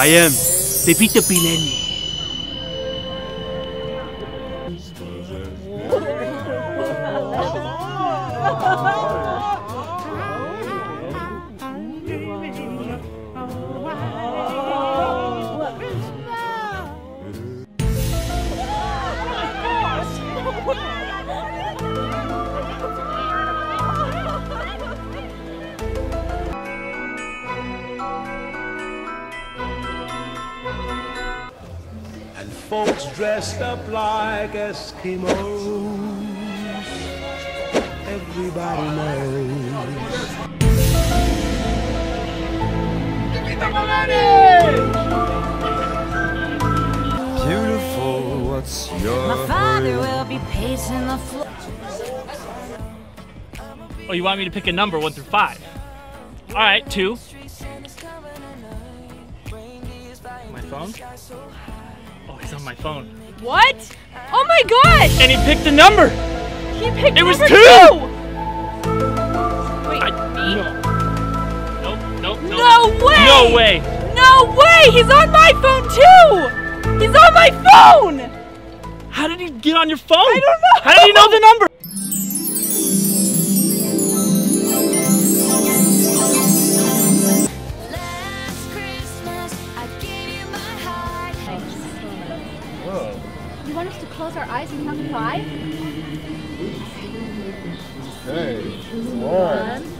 I am Tevita Pileni. And folks dressed up like Eskimos. Everybody knows. Beautiful, what's your My father will be pacing the floor. Oh, you want me to pick a number one through five? All right, two. My phone. Oh, he's on my phone. What? Oh my gosh! And he picked a number. He picked It was number two! Wait, I, me? Nope, nope, nope. No way! No way. No way! He's on my phone too! He's on my phone! How did he get on your phone? I don't know. How did he know the number? You want us to close our eyes and count to five? Okay. One,